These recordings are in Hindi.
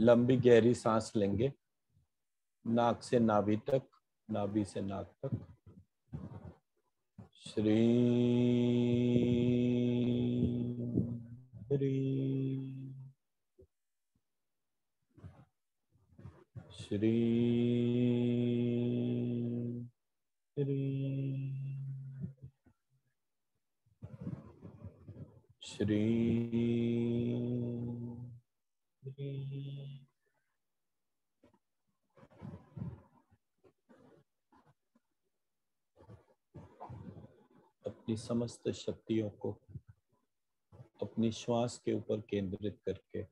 लंबी गहरी सांस लेंगे। नाक से नाभि तक, नाभि से नाक तक। श्री श्री श्री श्री। श्री अपनी समस्त शक्तियों को अपनी श्वास के ऊपर केंद्रित करके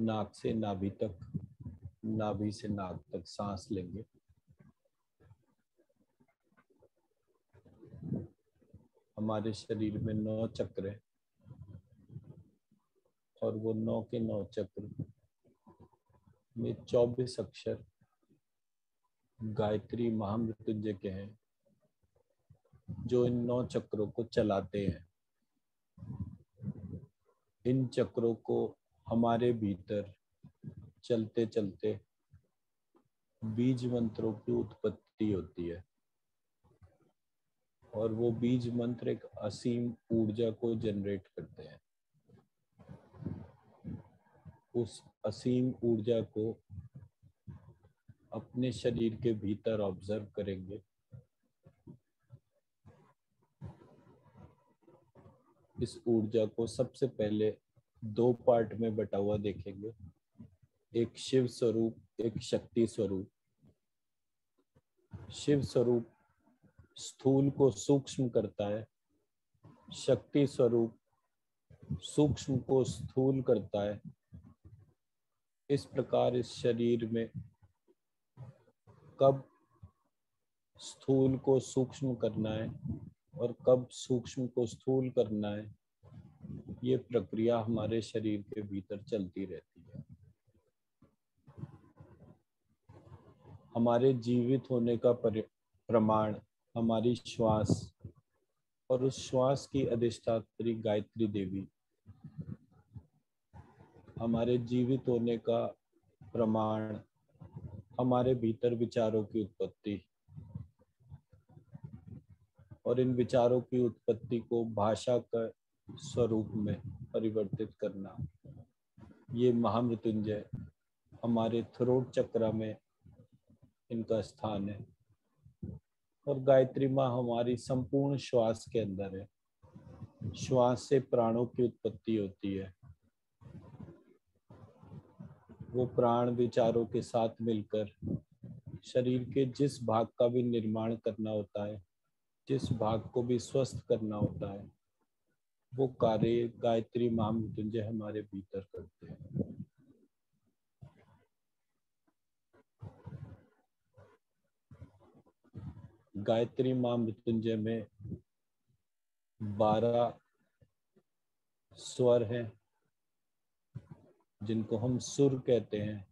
नाक से नाभि तक, नाभि से नाक तक सांस लेंगे। हमारे शरीर में नौ चक्र है। और वो नौ के नौ चक्र। में चौबीस अक्षर गायत्री महामृत्युंजय के हैं, जो इन नौ चक्रों को चलाते हैं। इन चक्रों को हमारे भीतर चलते चलते बीज मंत्रों की उत्पत्ति होती है। और वो बीज मंत्र एक असीम ऊर्जा को जनरेट करते हैं। उस असीम ऊर्जा को अपने शरीर के भीतर ऑब्ज़र्व करेंगे। इस ऊर्जा को सबसे पहले दो पार्ट में बटा हुआ देखेंगे। एक शिव स्वरूप, एक शक्ति स्वरूप। शिव स्वरूप स्थूल को सूक्ष्म करता है। शक्ति स्वरूप सूक्ष्म को स्थूल करता है। इस प्रकार इस शरीर में कब स्थूल को सूक्ष्म करना है और कब सूक्ष्म को स्थूल करना है, ये प्रक्रिया हमारे शरीर के भीतर चलती रहती है। हमारे जीवित होने का प्रमाण, हमारी श्वास और उस श्वास की अधिष्ठात्री गायत्री देवी हमारे जीवित होने का प्रमाण, हमारे भीतर विचारों की उत्पत्ति और इन विचारों की उत्पत्ति को भाषा का स्वरूप में परिवर्तित करना। ये महामृत्युंजय हमारे थ्रोट चक्र में इनका स्थान है और गायत्री माँ हमारी संपूर्ण श्वास के अंदर है। श्वास से प्राणों की उत्पत्ति होती है। वो प्राण विचारों के साथ मिलकर शरीर के जिस भाग का भी निर्माण करना होता है, जिस भाग को भी स्वस्थ करना होता है, वो कार्य गायत्री महामृत्युंजय हमारे भीतर करते हैं। गायत्री माँ मृत्युंजय में बारह स्वर हैं। जिनको हम सुर कहते हैं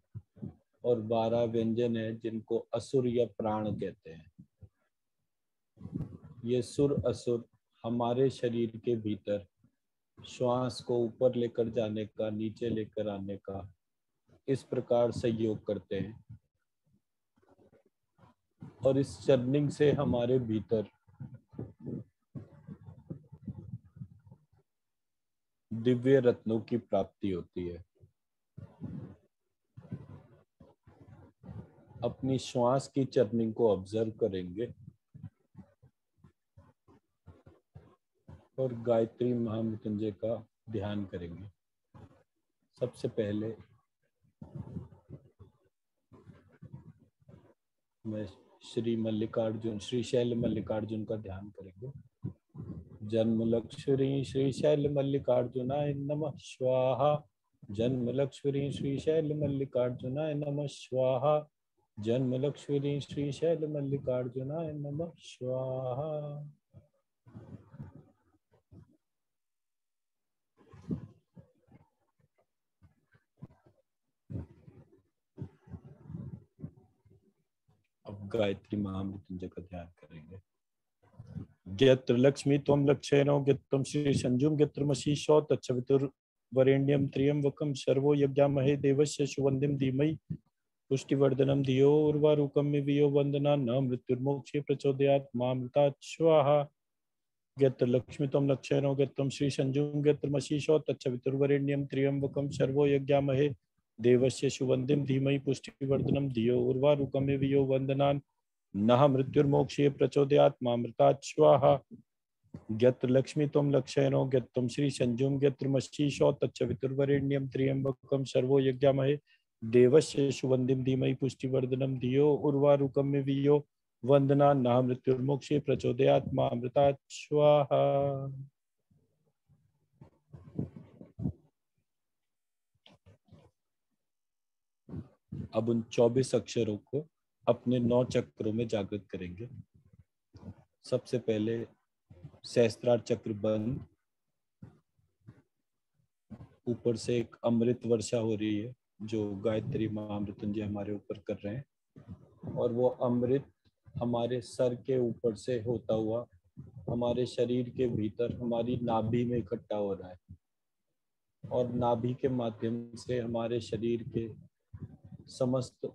और बारह व्यंजन है जिनको असुर या प्राण कहते हैं। ये सुर असुर हमारे शरीर के भीतर श्वास को ऊपर लेकर जाने का, नीचे लेकर आने का इस प्रकार सहयोग करते हैं। और इस चर्निंग से हमारे भीतर दिव्य रत्नों की प्राप्ति होती है। अपनी श्वास की चर्निंग को ऑब्ज़र्व करेंगे। और गायत्री महामृत्युंजय का ध्यान करेंगे। सबसे पहले मैं श्री मल्लिकार्जुन, श्री शैल मल्लिकार्जुन का ध्यान करेंगे। जन्म लक्ष्मी श्री शैल मल्लिकार्जुनाय नमः स्वाहा। जन्म लक्ष्मी श्री शैल मल्लिकार्जुनाय नमः स्वाहा। जन्म लक्ष्मी श्री शैल श्रीशैलमल्लिकार्जुनाय नम स्वाहा। अब गायत्री महामृत्युंजय का ध्यान करेंगे। गेत्र लक्ष्मी त्वं लक्षेनो गेत्रम श्री संजुम गेत्रमशीशो तच्छवितुर्वरेण्यं त्र्यम्बकं सर्वो यज्ञामहे, देवस्य सुवंदिम धीमहि पुष्टिवर्धनम धियो उर्वारुकम वियो वंदना न मृत्युर्मोक्षे प्रचोदयात मामृता स्वाहा गत्र लक्ष्मीतम लक्षणो गत्रम श्री संजुम गत्र मशीषो तच्छवितुर्वरेण्यम त्र्यंबकम सर्वो यज्ञामहे। देवस्य सुवंदिम धीमहि पुष्टिवर्धनम धियो उर्वारुकम वियो वंदना न मृत्युर्मोक्षे प्रचोदयात् मामृता स्वाहा गत्र लक्ष्मी तम लक्षयनो गत्तम श्री संजुम गत्र मशीषो तच्छवितुर्वरेण्यम त्र्यंबकम सर्वो यज्ञामहे। देवस्य सुवंदिम धीमहि पुष्टिवर्धनम धियो उर्वारुकम वियो वंदना न मृत्युर्मोक्षे प्रचोदयात्मा अमृता स्वाहा। अब उन चौबीस अक्षरों को अपने नौ चक्रों में जागृत करेंगे। सबसे पहले सहस्त्रार चक्र बंद। ऊपर से एक अमृत वर्षा हो रही है। जो गायत्री महामृत्युंजय हमारे ऊपर कर रहे हैं और वो अमृत हमारे सर के ऊपर से होता हुआ हमारे शरीर के भीतर हमारी नाभि में इकट्ठा हो रहा है और नाभि के माध्यम से हमारे शरीर के समस्त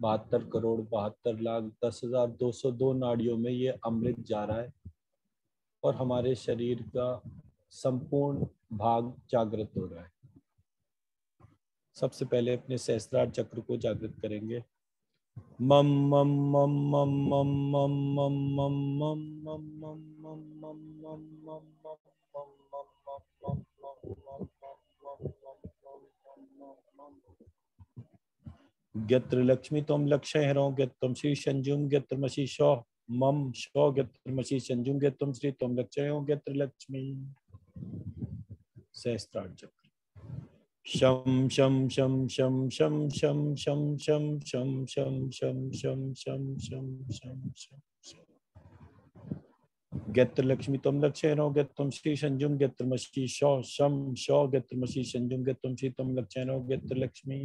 बहत्तर करोड़ बहत्तर लाख दस हज़ार दो सौ दो नाड़ियों में ये अमृत जा रहा है और हमारे शरीर का संपूर्ण भाग जागृत हो रहा है। सबसे पहले अपने सहस्त्रार चक्र को जागृत करेंगे मम मम मम मम मम मम मम मम मम मम मम मम मम मम मम गत्र लक्ष्मी तम लक्ष्य हरो गत्रम श्री संजुम गत्र मसी शो मम शो गत्र मसी संजुम गत्रम श्री तम लक्ष्य हो गत्र लक्ष्मी सहस्त्रार्थ चक्र शम शम शम शम शम शम शम शम शम शम शम शम शम शम शम शम गत्र लक्ष्मी तम लक्षणो गत्रम श्री संजुम गत्र मशी शौ शम शौ गत्र मशी संजुम गत्रम श्री तम लक्षणो गत्र लक्ष्मी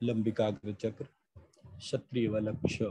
लंबिकाग्र चक्र क्षत्रिय व लक्ष्य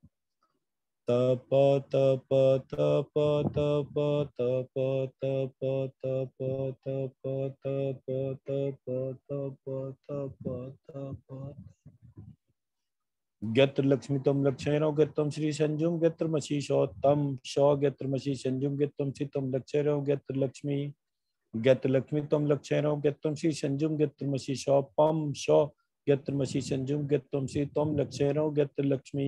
tapa tapa tapa tapa tapa tapa tapa tapa tapa tapa tapa tapa tapa गत्र Lakshmi तम लक्षण गत्रम श्री संजुम गत्र मशी शौ तम शौ गत्र मशी संजुम गत्रम श्री तम लक्षण गत्र लक्ष्मी गत्र लक्ष्मी तम लक्षण गत्रम श्री संजुम गत्र मशी शौ पम शौ गत्र मशी संजुम गत्रम श्री तम लक्षण गत्र Lakshmi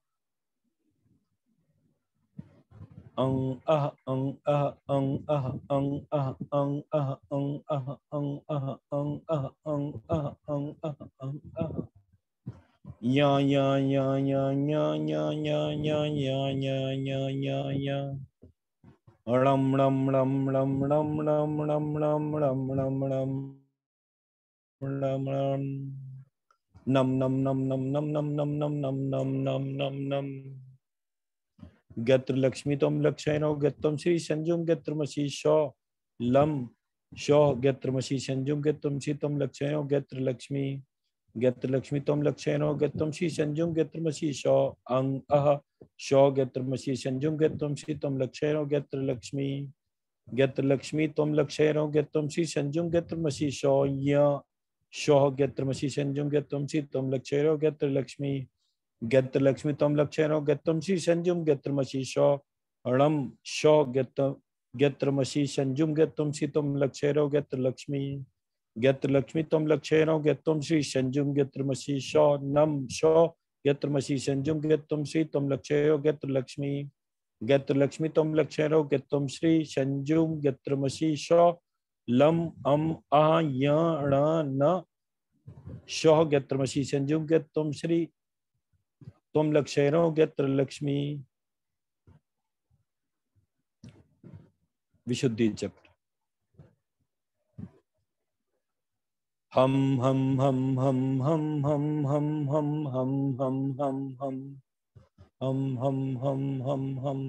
um uh um uh um uh um uh um uh um uh um uh um uh um uh um uh um uh ya ya ya ya ya ya ya ya ya ya ya ya ya ram ram ram ram ram ram ram ram ram ram ram ram ram nam nam nam nam nam nam nam nam nam nam nam nam nam गत्र Lakshmi तम लक्षणो गम श्री संजुम गत्रमसी शौ लम शौ गत्रमसी संजुम गम श्री तम लक्षणो गत्र लक्ष्मी गत्र लक्ष्मी तम लक्षणो गम श्री संजुम गत्रमसी शौ अंग अह शौ गत्रमसी संजुम गम श्री तम लक्षणो गत्र लक्ष्मी गत्र लक्ष्मी तम लक्षणो गम श्री संजुम गत्रमसी शौ य शौ गत्रमसी संजुम गम श्री तम लक्षणो गत्र लक्ष्मी गत्र लक्ष्मी तम लक्षेरो गत्रम सी संजुम गत्र मसी शो अणम शो गत्र गत्र मसी संजुम गत्रम सी तम लक्षेरो गत्र लक्ष्मी गत्र लक्ष्मी तम लक्षेरो गत्रम श्री संजुम गत्र मसी शो नम शो गत्र मसी संजुम गत्रम श्री तम लक्षेरो गत्र लक्ष्मी गत्र लक्ष्मी तम लक्षेरो गत्रम श्री संजुम गत्र मसी शो लम अम आ य न शह गत्रमसी संजुम गत्रम श्री तुम लक्षेरो गत्र लक्ष्मी विशुद्धि चक्र हम हम हम हम हम हम हम हम हम हम हम हम हम हम हम हम हम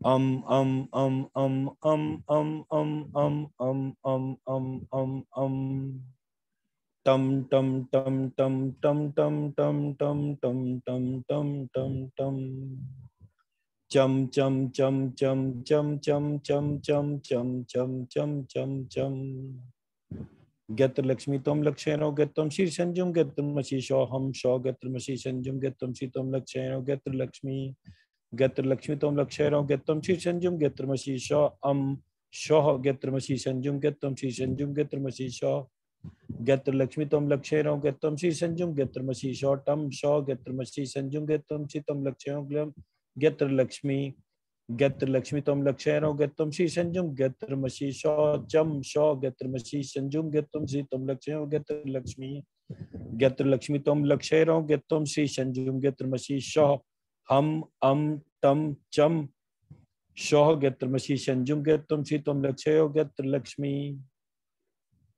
um um um um um um um um um um um um um tum tum tum tum tum tum tum tum tum tum tum tum tum chum chum chum chum chum chum chum chum chum chum chum chum chum गत्र लक्ष्मी तम लक्षणो गत्रम श्री संजुम गत्र मसी शो हम शो गत्र मसी संजुम गत्रम श्री तम लक्षणो गत्र लक्ष्मी गत्र लक्ष्मी तम लक्षयरो गत्रम श्री संजुम गत्र मसी श अम शोह गत्र मसी संजुम गत्रम श्री संजुम गत्र मसी श गैत्र लक्ष्मी तुम लक्ष्य रहो गैत्रम श्री संजुम गैत्र मसी शौ टम शौ गैत्र मसी संजुम गैत्रम श्री तुम लक्ष्य हो ग्लम गैत्र लक्ष्मी गैत्र लक्ष्मी तुम लक्ष्य रहो गैत्रम श्री संजुम गैत्र मसी शौ चम शौ गैत्र मसी संजुम गैत्रम श्री तुम लक्ष्य हो गैत्र लक्ष्मी गैत्र लक्ष्मी तुम लक्ष्य रहो गैत्रम श्री संजुम गैत्र मसी शौ हम अम तम चम शौ गैत्र मसी संजुम गैत्रम श्री तुम लक्ष्य हो गैत्र लक्ष्मी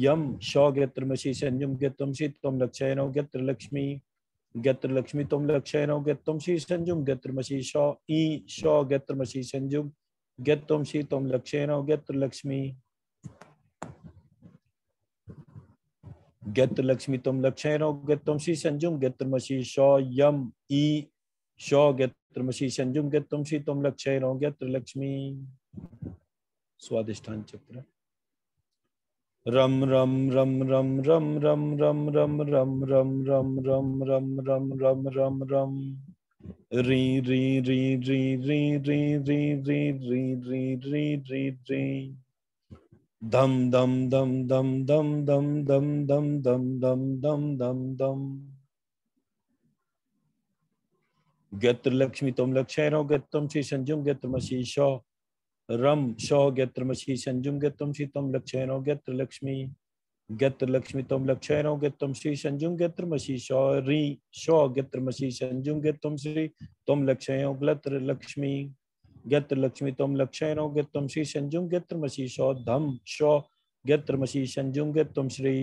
यम शौ गत्रमसी संयम गत्रमसी तम लक्षयनो गत्र लक्ष्मी गत्र लक्ष्मी तुम लक्षयनो गत्रमसी संजुम गत्रमसी शौ ई शौ गत्रमसी संजुम गत्रमसी तुम लक्षयनो गत्र लक्ष्मी गत्र लक्ष्मी तुम लक्षयनो गत्रमसी संजुम गत्रमसी शौ यम, ई शौ गत्रमसी संजुम गत्रमसी तुम लक्षयनो गत्र लक्ष्मी स्वादिष्ठान चक्र। रम रम रम रम रम रम रम रम रम रम रम रम रम रम रम रम रम री री री री री री री री री री री री री दम दम दम दम दम दम दम दम दम दम दम दम दम गत्र लक्ष्मी तुम लक्षयरो गत्रम श्री संजुम गत्र मसी शो रम शो मसी संजुम गत्रम श्री तुम लक्षयरो गत्र लक्ष्मी। गत्र लक्ष्मी तुम लक्षयरो गत्रम श्री संजुम गत्र मसी शो री शो मसी संजुम गत्रम श्री तम लक्षयो गत्र लक्ष्मी। गत्र लक्ष्मी तुम लक्षयरो गत्रम श्री संजुम गत्र मसी शो धम शो मसी संजुम गत्रम श्री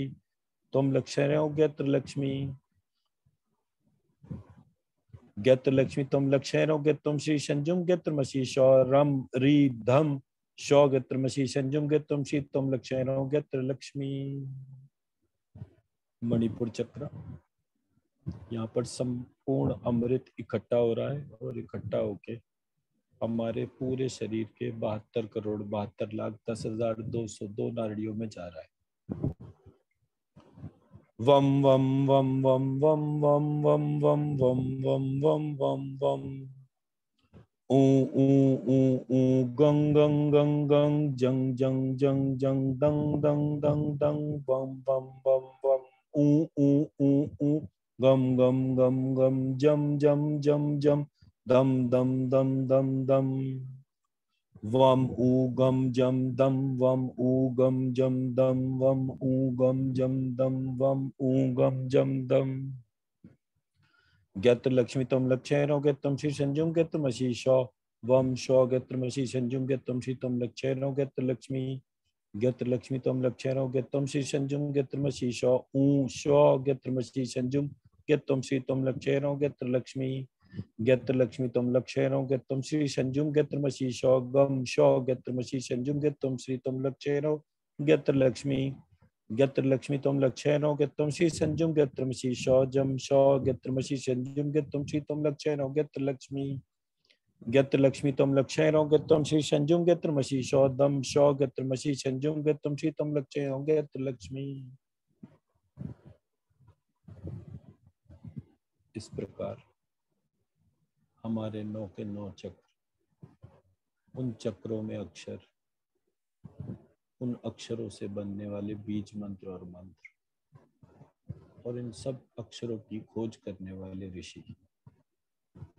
तुम लक्षयो गत्र लक्ष्मी। गत्र लक्ष्मी तुम लक्षणो तुम श्री संजुम गत्र मसी शौ रम री धम शौ गत्र मसी संजुम तुम श्री तुम लक्षणो गत्र लक्ष्मी मणिपुर चक्र यहाँ पर संपूर्ण अमृत इकट्ठा हो रहा है और इकट्ठा होके हमारे पूरे शरीर के बहत्तर करोड़ बहत्तर लाख दस हज़ार दो सौ दो नाड़ियों में जा रहा है Vum vum vum vum vum vum vum vum vum vum vum vum vum. Um um um um gang gang gang gang jang jang jang jang dang dang dang dang bum bum bum bum um um um um gum gum gum gum jum jum jum jum dum dum dum dum dum. dum. वम ऊगम जम दम वम ऊगम जम दम वम ऊगम जम दम वम ऊगम जम दम। गत्र लक्ष्मी तम लक्षयनो गत्रम श्री संजुम गत्र मसी शो वम शो गत्र मसी संजुम गत्रम श्री तम लक्षयनो गत्र लक्ष्मी। गत्र लक्ष्मी तम लक्षणो गत्रम श्री संजुम गत्र मशी शो ऊ शो गत्र मशी संजुम गत्रम श्री तम लक्षणो गत्र लक्ष्मी। गत्र लक्ष्मी तुम तम लक्षणो गत्रम श्री संजुम गत्र मशी शो गम शो गत्र मशी संजुम गत्रम श्री तम लक्षणो गत्र लक्ष्मी गत्र लक्ष्मी तुम तम लक्षणो गत्रम श्री संजुम गत्र मशी शो जम शो गत्र मशी संजुम गत्रम श्री तम लक्षणो गत्र लक्ष्मी गत्र लक्ष्मी तुम तम लक्षणो गत्रम श्री संजुम गत्र मशी शो दम शो गत्र मशी संजुम गत्रम श्री तम लक्षणो गत्र लक्ष्मी इस प्रकार हमारे नौ के नौ चक्र, उन चक्रों में अक्षर, उन अक्षरों से बनने वाले बीज मंत्र और मंत्र, और इन सब अक्षरों की खोज करने वाले ऋषि,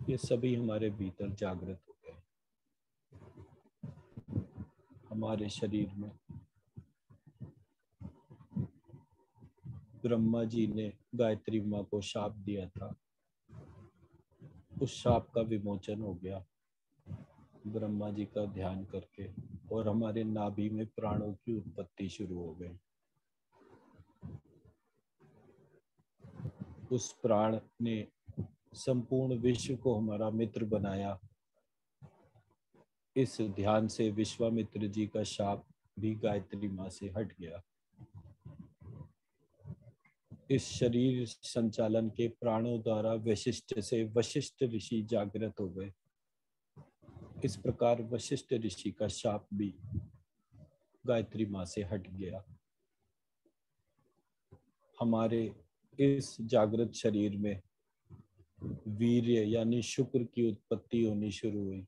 ये सभी हमारे भीतर जागृत हो गए। हमारे शरीर में ब्रह्मा जी ने गायत्री माँ को शाप दिया था। उस शाप का विमोचन हो गया। ब्रह्मा जी का ध्यान करके और हमारे नाभि में प्राणों की उत्पत्ति शुरू हो गई। उस प्राण ने संपूर्ण विश्व को हमारा मित्र बनाया। इस ध्यान से विश्वामित्र जी का शाप भी गायत्री माँ से हट गया। इस शरीर संचालन के प्राणों द्वारा वशिष्ठ से वशिष्ठ ऋषि जागृत हो गए। इस प्रकार वशिष्ठ ऋषि का शाप भी गायत्री माँ से हट गया। हमारे इस जागृत शरीर में वीर्य यानी शुक्र की उत्पत्ति होनी शुरू हुई।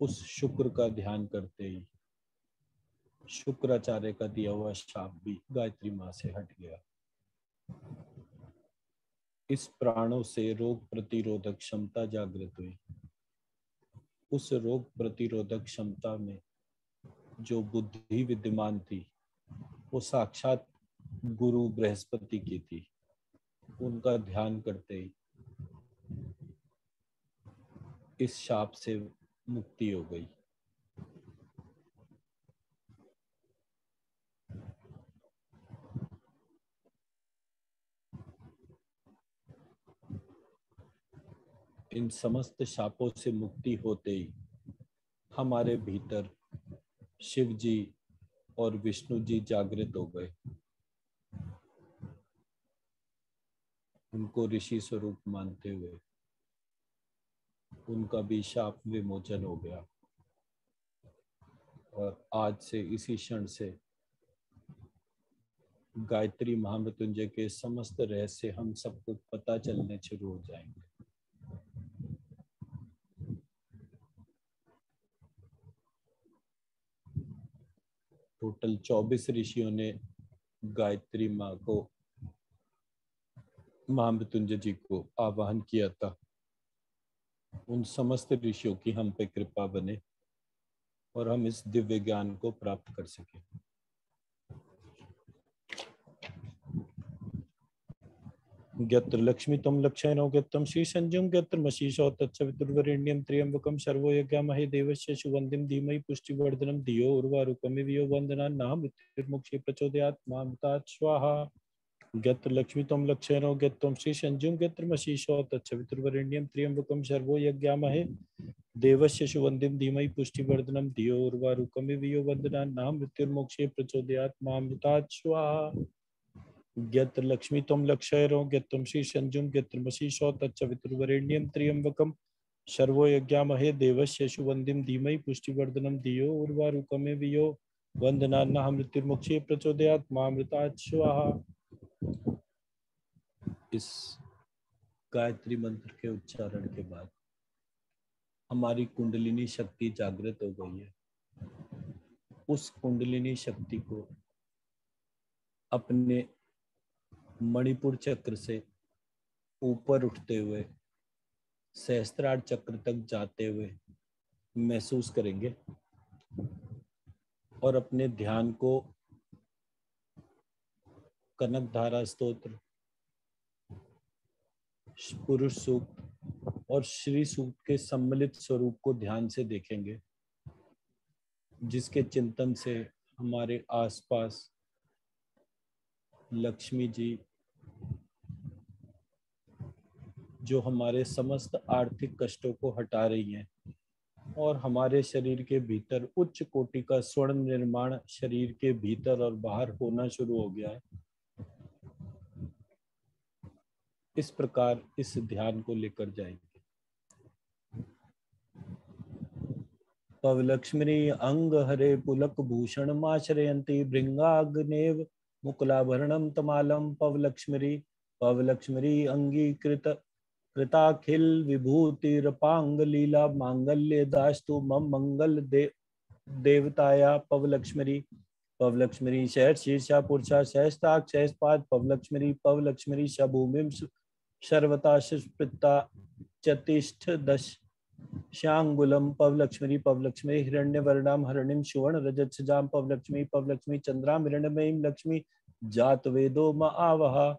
उस शुक्र का ध्यान करते ही शुक्राचार्य का दिया हुआ शाप भी गायत्री माँ से हट गया। इस प्राणों से रोग प्रतिरोधक क्षमता जागृत हुई। उस रोग प्रतिरोधक क्षमता में जो बुद्धि विद्यमान थी, वो साक्षात गुरु बृहस्पति की थी। उनका ध्यान करते ही इस शाप से मुक्ति हो गई। इन समस्त शापों से मुक्ति होते ही हमारे भीतर शिव जी और विष्णु जी जागृत हो गए। उनको ऋषि स्वरूप मानते हुए उनका भी शाप विमोचन हो गया। और आज से इसी क्षण से गायत्री महामृत्युंजय के समस्त रहस्य हम सबको पता चलने शुरू हो जाएँगे। टोटल 24 ऋषियों ने गायत्री माँ को महामृत्युंजय जी को आवाहन किया था। उन समस्त ऋषियों की हम पे कृपा बने और हम इस दिव्य ज्ञान को प्राप्त कर सके। गत्र लक्ष्मी तम लक्षण गत्रम श्री संजुम गत्र मशीषो तत्सवितुर्वरेण्यम त्र्यंबकम सर्वो यज्ञामहे देवस्य सुवंदिम धीमहि पुष्टिवर्धनम धियो उर्वारुकमिवियो वंदना नाम मृत्युर्मुक्षे प्रचोदयात् मामतात् स्वाहा गत्र लक्ष्मी तम लक्षण गत्रम श्री संजुम गत्र मशीषो तत्सवितुर्वरेण्यम त्र्यंबकम सर्वो यज्ञामहे देवस्य सुवंदिम धीमहि पुष्टिवर्धनम धियो उर्वारुकमिवियो वंदना नाम मृत्युर्मुक्षे प्रचोदयात् मामतात् स्वाहा गत्र लक्ष्मी श्री संजुम देवस्य धीमहि पुष्टिवर्धनम उर्वारुकमे वियो। मृत्युर्मुक्षे प्रचोदयात्, मामृतात् स्वाहा। इस गायत्री मंत्र के उच्चारण के बाद हमारी कुंडलिनी शक्ति जागृत हो गई है। उस कुंडलिनी शक्ति को अपने मणिपुर चक्र से ऊपर उठते हुए, सहस्त्रार चक्र तक जाते हुए महसूस करेंगे और अपने ध्यान को कनक धारा स्तोत्र, पुरुष सूक्त और श्री सूक्त के सम्मिलित स्वरूप को ध्यान से देखेंगे, जिसके चिंतन से हमारे आसपास लक्ष्मी जी, जो हमारे समस्त आर्थिक कष्टों को हटा रही हैं और हमारे शरीर के भीतर उच्च कोटि का स्वर्ण निर्माण शरीर के भीतर और बाहर होना शुरू हो गया है। इस प्रकार इस ध्यान को लेकर जाएँगे। पवलक्ष्मी अंग हरे पुलक भूषण माश्रयंती, भृंगाग्नेव मुकुलाभरणम तमालम पवलक्ष्मी पवलक्ष्मी अंगीकृत कृताखिल विभूतिरपांग लीला मांगल्य दास्तु मम मंगल दे, देवताया पवलक्ष्मी पवलक्ष्मी शहर शीर्षा पुरुषा सहस्ताक सहस्पाद पवलक्ष्मी पवलक्ष्मी शभूमिम सर्वता सुस्पृता चतिष्ठ दश श्यांगुलम पवलक्ष्मी पवलक्ष्मी, हिरण्यवर्णाम, हरणिम, सुवर्ण रजत सजाम पवलक्ष्मी पवलक्ष्मी, चंद्राम हिरण्यमयीम लक्ष्मी जात वेदो म आवहा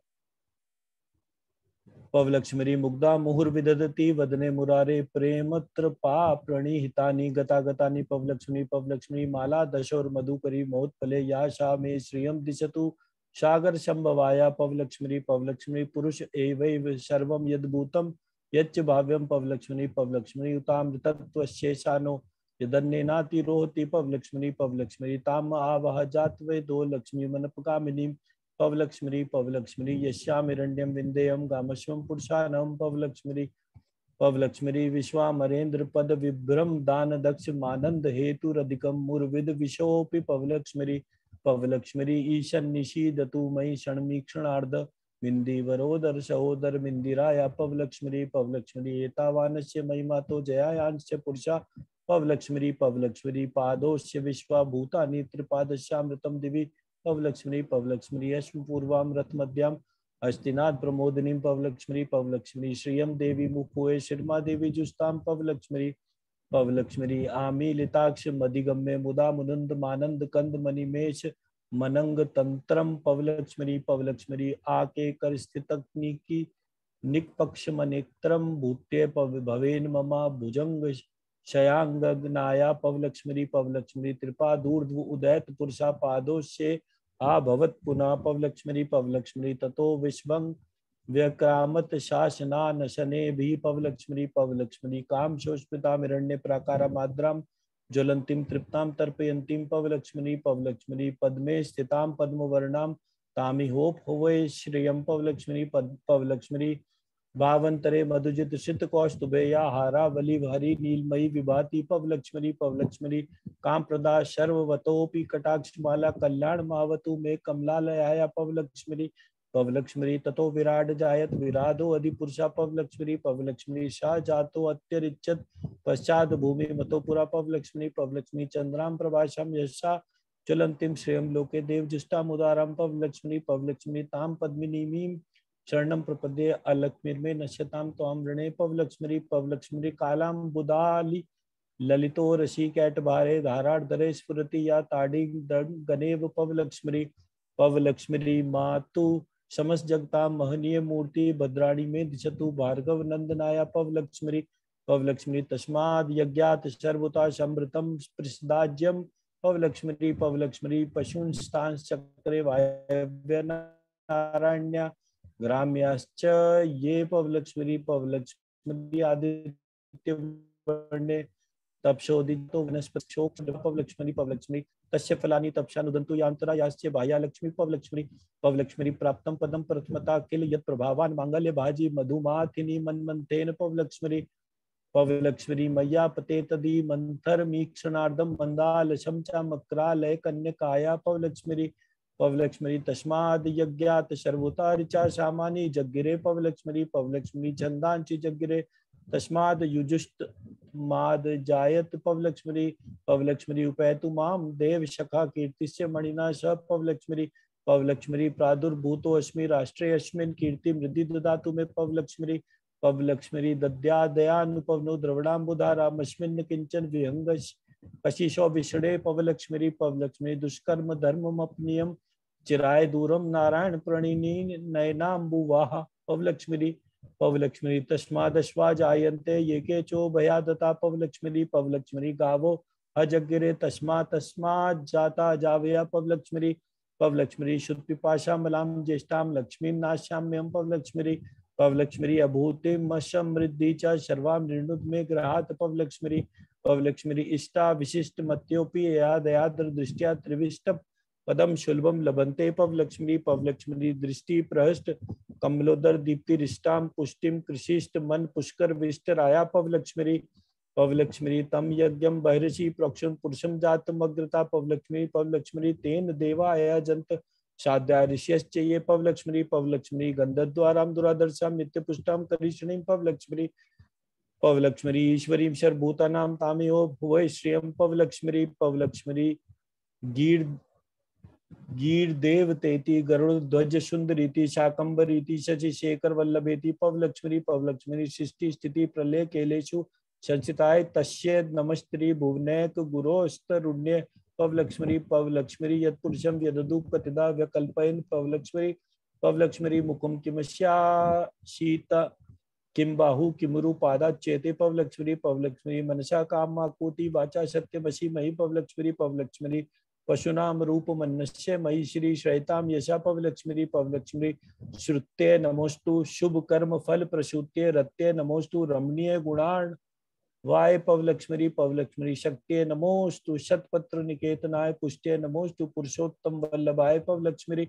पवलक्ष्मी, मुग्धा, मुहुर्विदधति, वदने, मुरारे प्रेमत्र पा प्रणिहितानि गता गतानि पवलक्ष्मी पवलक्ष्मी, माला, दशोर मधुकरी मोत्फले या शा मे श्रियम दिशतु, सागर, शंभवाया, पवलक्ष्मी पवलक्ष्मी, पुरुष एवं सर्वम यद्भूतम यच्च भाव्यम पवलक्ष्मी पवलक्ष्मी उतामृतत्वशेषानो यदन्नेनातिरोहति पवलक्ष्मी पवलक्ष्मी ताम आवह जातवे दो लक्ष्मी मनपकामिनी। पवलक्ष्मी पवलक्ष्मी यश्यामिरण्यम विंदेयम गामश्वम पुरुषानम पवलक्ष्मी पवलक्ष्मी विश्वामरेन्द्र पद विभ्रम दान दक्ष मानंद हेतु रधिकम मुर्विद विशोपि पवलक्ष्मी पवलक्ष्मी ईशन निशीदतु मयि क्षणमीक्षणार्ध मिंदीवरोदर सहोदर मिंदिराया, पवलक्ष्मी पवलक्ष्मी एतावानस्य महिमा तो जयायांश पुरुषा, पवलक्ष्मी पवलक्ष्मी पादोश्य विश्वाभूतानि त्रिपादश्यामृतम दिवि, पवलक्ष्मी पवलक्ष्मी अश्व पूर्वाम रथ मध्यम हस्तिनाथ प्रमोदिनी पवलक्ष्मी पवलक्ष्मी श्रियम देवी मुखुए शर्मा देवी जुस्ताम पवलक्ष्मी पवलक्ष्मी आमी लिताक्ष मधिगम्य मुदा मुनंद मानंद कंद मणिमेश मनंग तंत्रम पवलक्ष्मी पवलक्ष्मी, आके कर स्थित निकपक्ष मनेत्रम भवेन ममा भुजंग शयांगनाया पवलक्ष्मी पवलक्ष्मी, त्रिपा दूर्ध्व उदयत पुरुषा पादोश्य आभवत पुनः पवलक्ष्मी पवलक्ष्मी, ततो विश्वं व्यक्रामत शासना नशने भी पवलक्ष्मी पवलक्ष्मी, काम शोष्पिता मिरण्य प्राकार माद्राम ज्वलंतीम तृप्ताम तर्पयंतीम पवलक्ष्मी पवलक्ष्मी पद्मे स्थिताम पद्म वर्णाम तामी होप होवे श्रियम पवलक्ष्मी पद पवलक्ष्मी भावंतरे मधुजित शित या हारा वली हरि नीलमयी विभाति पवलक्ष्मी पवलक्ष्मी काम प्रदा शर्वतोपि कटाक्ष माला कल्याण मावतु में लया पवलक्ष्मी ततो विराट जायत, विराधो अधि पुरुषा पवलक्ष्मी पवलक्ष्मी शाह जातो अत्यरिचत पश्चात भूमि मतो पुरा पवलक्ष्मी पवलक्ष्मी चंद्राम प्रभाषम यशा चलंतिम श्रेयम लोके देव जुष्टा मुदाराम पवलक्ष्मी पवलक्ष्मी ताम पद्मिनी शरणम प्रपदे अलक्ष्मीर्मे नश्यताम त्वाम ऋणे पवलक्ष्मी पवलक्ष्मी कालाम बुदाली ललितो रशी कैट भारे धाराधरे स्फुरति या ताड़ी गनेव पवलक्ष्मी पवलक्ष्मी मातु समस्त जगता महनीय मूर्ति भद्राणी में दिशतु भार्गव नंदनाया पवलक्ष्मी पवलक्ष्मी तस्माद यज्ञात सर्वता समृतम प्रसदाज्यम पवलक्ष्मी पवलक्ष्मी पशुन स्थान चक्रे वायव्य नारायण्या ग्राम्याश्च ये पवलक्ष्मी पवलक्ष्मी आदित्य तपशोदितो वनस्पति पवलक्ष्मी पवलक्ष्मी तस्य फलानि तपशानुदन्तु यांतरा यास्य बाह्या लक्ष्मी पवलक्ष्मी। पवलक्ष्मी प्राप्तं पदम प्रथमता किल यत् प्रभावान् मांगल्य भाजी मधुमाथिनी मन्मन्थेन पवलक्ष्मी। पवलक्ष्मी मैया पते तदी मंथर मीक्षणार्धम मंदालशम च मक्रालय कन्यकाया पवलक्ष्मी। पवलक्ष्मी तस्माद यज्ञात सर्वोता ऋचा सामानी जगिरे पवलक्ष्मी। पवलक्ष्मी छंदांची जगिरे तस्माद युजुष्ट माद जायत पवलक्ष्मी पवलक्ष्मी उपैतु माम देव शखा कीर्तिस्य मणिना स पवलक्ष्मी। पवलक्ष्मी प्रादुर्भूतो अस्मि, राष्ट्रे अस्मिन् कीर्ति मृदि ददातु मे पवलक्ष्मी। पवलक्ष्मी दद्या दयानुपवनो द्रवणाम्बुधारामस्मिन् किंचन विहंग कशिशो विषणे पवलक्ष्मी। पवलक्ष्मी दुष्कर्म धर्ममपनियम, चिराय दूरम नारायण प्रणिनी नयनाम्बुवाह पवलक्ष्मी। पवलक्ष्मी तस्मादश्वा जायन्ते ये के चो भया दता पवलक्ष्मी पवलक्ष्मी गावो अजगिरे तस्मा तस्मा जाता जावया पवलक्ष्मी। पवलक्ष्मी शुद्ध पिपाशा मलाम ज्येष्ठाम लक्ष्मी नाश्याम्यम पवलक्ष्मी। पवलक्ष्मी अभूतिम समृद्धि च सर्वाम मे ग्रहात पवलक्ष्मी। पवलक्ष्मी इष्टा विशिष्ट मत्योपि यादयाद्र दृष्टिया त्रिविष्ट पदम शुल्भम लभंते पवलक्ष्मी पवलक्ष्मी दृष्टि प्रहष्ट, कमलोदर दीप्ति रिष्टाम पुष्टिम कृषिष्ट, मन पुष्कर विष्ट, राया पवलक्ष्मी पवलक्ष्मी तम यज्ञम बहिषि प्रोक्षम पुरुषम जातम पवलक्ष्मी पवलक्ष्मी तेन देवा जंत साध्या ऋष्यश्च ये पवलक्ष्मी पवलक्ष्मी गंधद्वाराम दुरादर्शाम नित्य पुष्टाम करीषणी पवलक्ष्मी पवलक्ष्मी ईश्वरी सर्वभूतानाम तामेयो भुव श्रियम पवलक्ष्मी पवलक्ष्मी गीर गीर देव तेती गरुड़ ध्वज सुंदरीति शाकंबरीति शशि शेखर वल्लभेति पवलक्ष्मी पवलक्ष्मी सृष्टि स्थिति प्रलय केलेशु संचिताय तस्य नमस्त्री भुवनैक गुरोस्तरुण्य पवलक्ष्मी पवलक्ष्मी यत्पुरुषम यदु कतिदा व्यकल्पयन पवलक्ष्मी पवलक्ष्मी मुकुम किमश्याशीत किम बाहु किमुरु पादा चेते पवलक्ष्मी पवलक्ष्मी मनसा काम कोटि वाचा सत्यमसी मही पवलक्ष्मी पवलक्ष्मी पशुनाम रूप मनुष्य मई श्री श्रैताम यशा पवलक्ष्मी पवलक्ष्मी श्रुत्य नमोस्तु शुभ कर्म फल प्रसूत्य रत्य नमोस्तु रमणीय गुणाण वाय पवलक्ष्मी पवलक्ष्मी शक्ति नमोस्तु शतपत्र निकेतनाय पुष्ट्य नमोस्तु पुरुषोत्तम वल्लभाय पवलक्ष्मी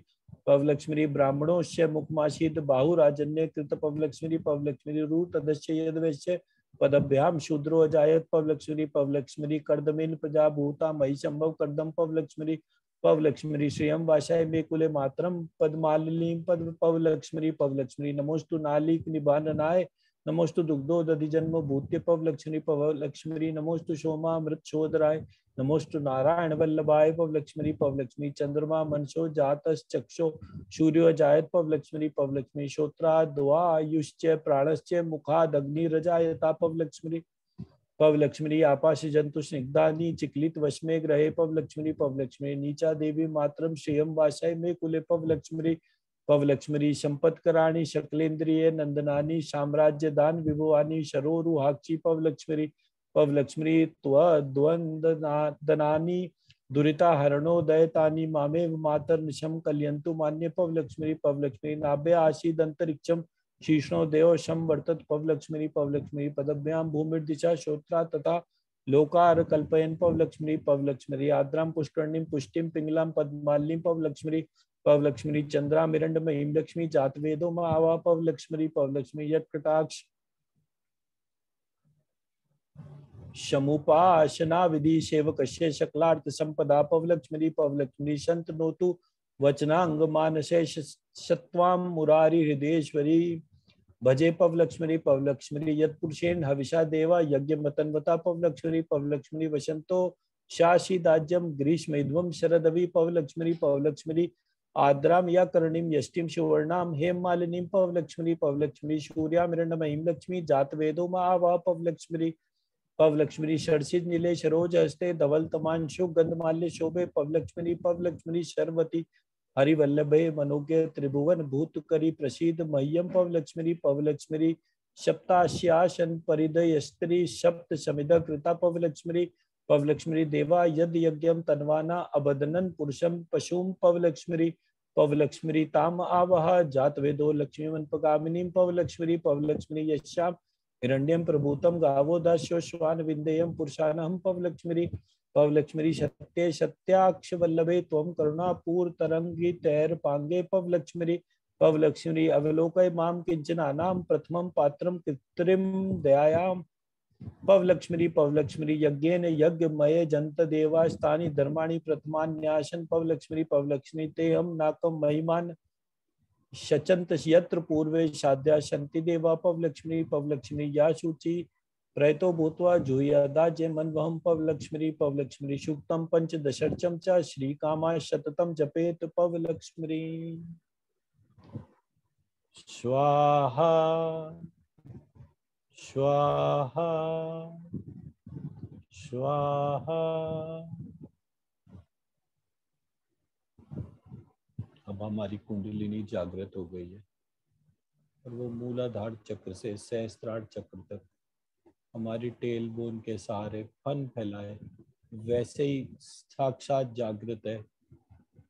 पवलक्ष्मी ब्राह्मणों से मुखमाशीत बाहुराजन्य कृत पवलक्ष्मी पवलक्ष्मी रूत यदवश्य पदभ्याम शूद्रो अजायत पवलक्ष्मी पवलक्ष्मी कर्दमिन प्रजा भूता मही संभव कर्दम पवलक्ष्मी पवलक्ष्मी श्रियम वाशाय मे कुले मातरम, पदमालिनी पद पवलक्ष्मी पवलक्ष्मी नमोस्तु नालिक निबाननाय नमोस्तु दुग्धो दधि जन्म भूत्य पवलक्ष्मी पवलक्ष्मी नमोस्तु सोमा मृत शोधराय नमोस्तु नारायण वल्लभाय पवलक्ष्मी पवलक्ष्मी चंद्रमा मनसो जात चक्षो सूर्यो जायत पवलक्ष्मी पवलक्ष्मी श्रोत्रा द्वायुश्च प्राणश्च मुखाद अग्निरजायता पवलक्ष्मी पवलक्ष्मी आपाश जंतु स्निग्धानी चिकलित वशमे ग्रहे पव पवलक्ष्मी पवलक्ष्मी नीचा देवी मात्रम श्रियम वाशाय में कुले पवलक्ष्मी पवलक्ष्मी संपत्कराणी शकलेन्द्रिय नंदनानी, साम्राज्य दान विभुवानी शरोरु हाक्षी पवलक्ष्मी पवलक्ष्मी त्वद्वंदनानी दुरिता हरणोदयतानी, मामे मातर निशम कलियंतु मान्य पवलक्ष्मी पवलक्ष्मी नाभ्य आशीद अंतरिक्षम शीर्षणो देव शम वर्तत पवलक्ष्मी पवलक्ष्मी पदभ्याम भूमिर्दिशा श्रोत्रा तथा लोकार कल्पयन पवलक्ष्मी पवलक्ष्मी आद्राम पुष्करणीम पुष्टिम पिंगलाम पद्मालिनी पवलक्ष्मी पवलक्ष्मी चंद्रा मिरंड महिम लक्ष्मी जात जातवेदो मावा पवलक्ष्मी पवलक्ष्मी यट कटाक्ष शमुपाशना विधि सेवक शकलार्थ संपदा, पवलक्ष्मी पवलक्ष्मी संत नोतु वचनांग मानसे सत्वाम मुरारी हृदयेश्वरी भजे पवलक्ष्मी पवलक्ष्मी यत्पुरुषेण हविषा देवा, यज्ञ मतन्वता पवलक्ष्मी पवलक्ष्मी वसंतो शाशी दाज्यम ग्रीष्म शरदवि, पवलक्ष्मी पवलक्ष्मी आद्राम या करणीम यष्टिम सुवर्णाम, हेम मालिनीम, पवलक्ष्मी पवलक्ष्मी सूर्यामिरण्डमहिम लक्ष्मी, जात वेदो मा पवलक्ष्मी पवलक्ष्मी षडसिद नीले शरोज हस्ते, धवल तमान शुभ गंधमाल्य शोभे, पवलक्ष्मी पवलक्ष्मी शर्वती, हरिवल्लभे मनोज्ञ त्रिभुवन, भूत करी प्रसिद्ध मह्यम पवलक्ष्मी पवलक्ष्मी सप्ताश्यासन परिदय स्त्री, सप्त समिद कृता पवलक्ष्मी पवलक्ष्मी देवा यद यज्ञम तन्वाना अबदनन पुरुषम पशुम पवलक्ष्मी पवलक्ष्मी ताम आवह जात वेदो लक्ष्मी मनपगामिनी पवलक्ष्मी पवलक्ष्मी यश्याम हिरण्यम प्रभूतम गावो दश्वान विंदेयम पुरुषान हम पवलक्ष्मी। पवलक्ष्मी सत्य सत्याक्ष वल्लभे तम करुणापूर तरंगी तैर पांगे पवलक्ष्मी। पवलक्ष्मी अवलोकय माम किंचनानाम प्रथमम पात्रम कृत्रिम दयायाम पवलक्ष्मी पवलक्ष्मी यज्ञेन यज्ञमय जंत देवास्तानि धर्माणि प्रथमान्यासन पवलक्ष्मी पवलक्ष्मी ते हम नाकम महिमान। शचंत यत्र पूर्वे साध्या शंति देवा। पवलक्ष्मी पवलक्ष्मी या शुचि प्रयतो भूत्वा मन मनवहम पवलक्ष्मी पवलक्ष्मी सूक्तम पंचदशर्चम च श्री कामा शततम जपेत पवलक्ष्मी स्वाहा। स्वाहा स्वाहा अब हमारी कुंडलिनी जागृत हो गई है। और वो मूलाधार चक्र से सहस्त्रार चक्र तक हमारी टेल बोन के सहारे फन फैलाए, वैसे ही साक्षात जागृत है,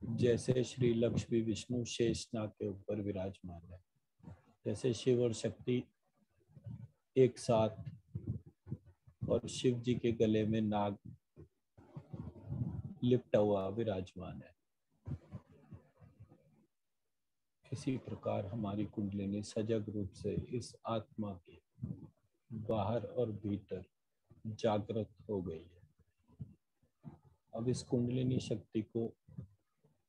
जैसे श्री लक्ष्मी विष्णु शेषनाग के ऊपर विराजमान है। जैसे शिव और शक्ति एक साथ और शिव जी के गले में नाग लिपटा हुआ विराजमान है। इसी प्रकार हमारी कुंडलिनी सजग रूप से इस आत्मा के बाहर और भीतर जागृत हो गई है। अब इस कुंडलिनी शक्ति को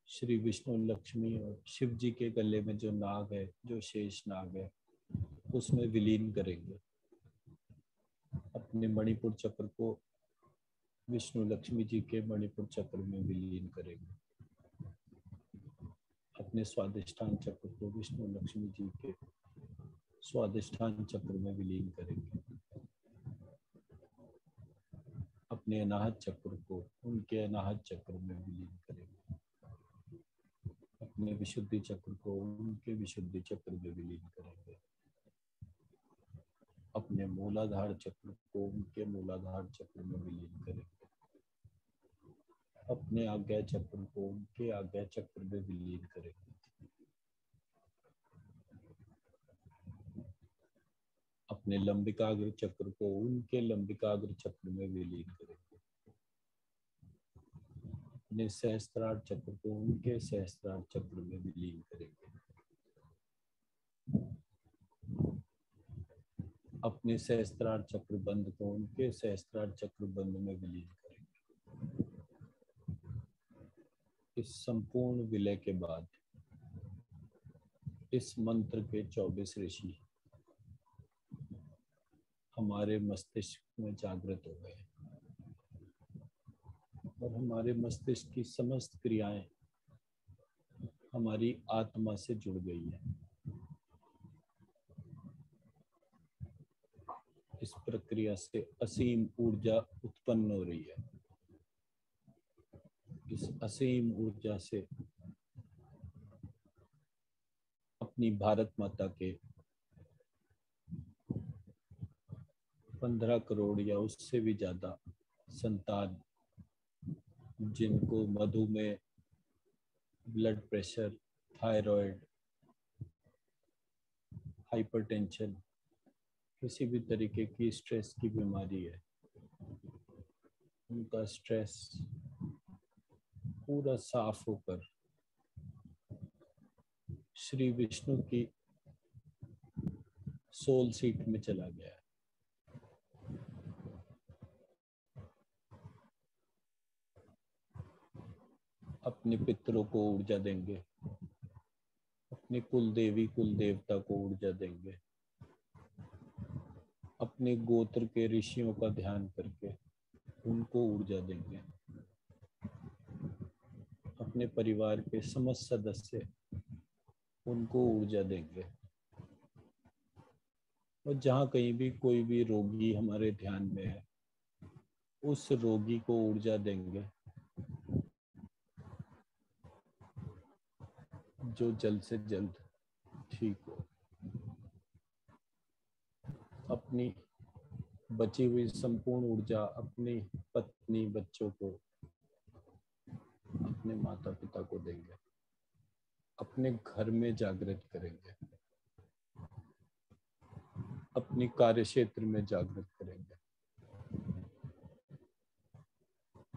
श्री विष्णु, लक्ष्मी और शिव जी के गले में जो नाग है, जो शेष नाग है, उसमें विलीन करेंगे। अपने मणिपुर चक्र को विष्णु लक्ष्मी जी के मणिपुर चक्र में विलीन करेंगे। अपने स्वादिष्ठान चक्र को विष्णु लक्ष्मी जी के स्वादिष्ठान चक्र में विलीन करेंगे। अपने अनाहत चक्र को, उनके अनाहत चक्र में विलीन करेंगे। अपने विशुद्धि चक्र को, उनके विशुद्धि चक्र में विलीन करेंगे अपने मूलाधार चक्र को उनके मूलाधार चक्र में विलीन करेंगे। अपने आज्ञा चक्र को उनके आज्ञा चक्र में विलीन करेंगे। अपने लंबिकाग्र चक्र को उनके लंबिकाग्र चक्र में विलीन करेंगे। अपने सहस्त्रार चक्र को उनके सहस्त्रार चक्र में विलीन करेंगे। अपने सहस्त्रार चक्र बंद को उनके सहस्त्रार चक्र बंद में विलीन इस संपूर्ण विलय के बाद, इस मंत्र के चौबीस ऋषि हमारे मस्तिष्क में जागृत हो गए। और हमारे मस्तिष्क की समस्त क्रियाएँ हमारी आत्मा से जुड़ गई है। इस प्रक्रिया से असीम ऊर्जा उत्पन्न हो रही है। इस असीम ऊर्जा से अपनी भारत माता के पंद्रह करोड़ या उससे भी ज़्यादा संतान, जिनको मधुमेह ब्लड प्रेशर थायराइड हाइपरटेंशन किसी भी तरीके की स्ट्रेस की बीमारी है। उनका स्ट्रेस पूरा साफ़ होकर श्री विष्णु की सोल सीट में चला गया अपने पितरों को ऊर्जा देंगे। अपने कुल देवी कुल देवता को ऊर्जा देंगे। अपने गोत्र के ऋषियों का ध्यान करके उनको ऊर्जा देंगे। अपने परिवार के समस्त सदस्य उनको ऊर्जा देंगे। और जहाँ कहीं भी कोई भी रोगी हमारे ध्यान में है, उस रोगी को ऊर्जा देंगे, जो जल्द से जल्द ठीक हो। अपनी बची हुई संपूर्ण ऊर्जा अपनी पत्नी, बच्चों को, अपने माता पिता को देंगे। अपने घर में जागृत करेंगे। अपनी कार्य क्षेत्र में जागृत करेंगे।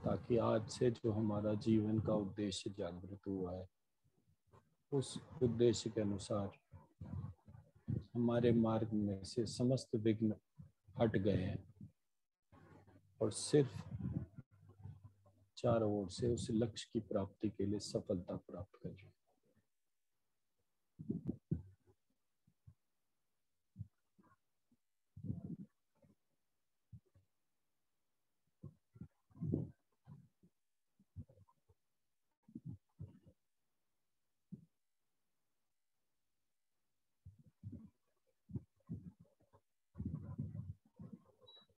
ताकि आज से जो हमारा जीवन का उद्देश्य जागृत हुआ है, उस उद्देश्य के अनुसार हमारे मार्ग में से समस्त विघ्न हट गए हैं। और सिर्फ़ चारों ओर से उस लक्ष्य की प्राप्ति के लिए सफलता प्राप्त कर रहे